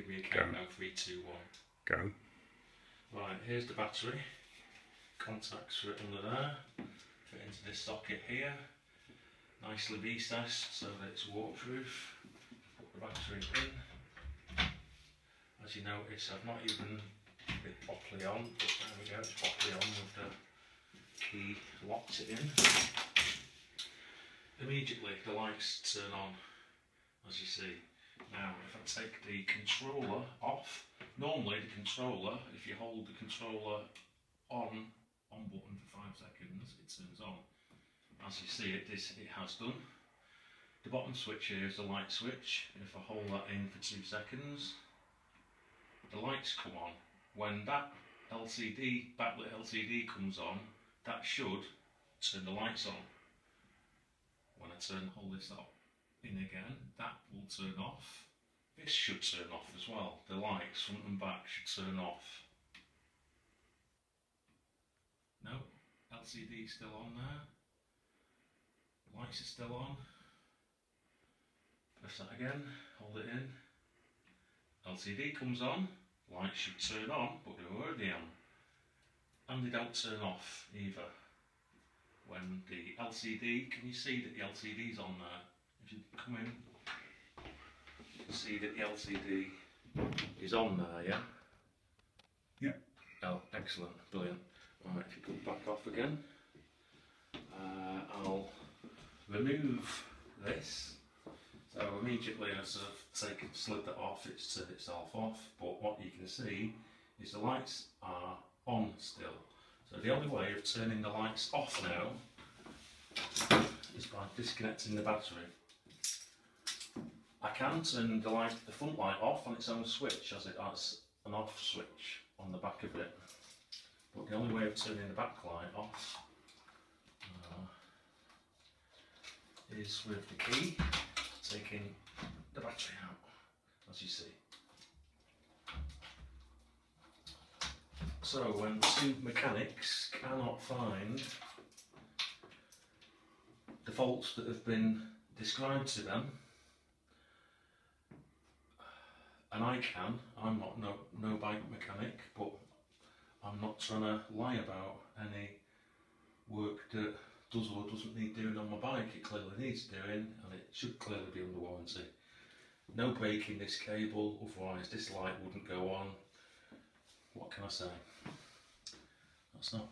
give me a countdown. Three, two, one. Go. Right, here's the battery. Contacts for it under there. Fit into this socket here. Nicely recessed so that it's waterproof. Put the battery in. As you notice, I've not even put it properly on, but there we go, it's properly on with the key locks it in. Immediately the lights turn on, as you see. Now, if I take the controller off, normally the controller, if you hold the controller on on button for five seconds, it turns on. As you see it, this it has done. The bottom switch here is the light switch. If I hold that in for two seconds, the lights come on. When that LCD, backlit LCD comes on, that should turn the lights on. When I turn, hold this up in again, that will turn off. This should turn off as well. The lights front and back should turn off. No, LCD still on there. Lights are still on. Press that again, hold it in. LCD comes on, lights should turn on, but they're already on. And they don't turn off either. When the LCD, can you see that the LCD's on there? If you come in, you can see that the LCD is on there, yeah? Yeah. Oh, excellent, brilliant. Right, if you come back off again, uh, I'll remove this. So immediately as I've taken, slid that off, it's turned itself off. But what you can see is the lights are on still. So the only way of turning the lights off now is by disconnecting the battery. Can turn the light, the front light off on its own switch as it has an off switch on the back of it. But the only way of turning the back light off uh, is with the key, taking the battery out, as you see. So when two mechanics cannot find the faults that have been described to them, and I can, I'm not no, no bike mechanic, but I'm not trying to lie about any work that does or doesn't need doing on my bike. It clearly needs doing and it should clearly be under warranty. No breaking this cable, otherwise this light wouldn't go on. What can I say? That's not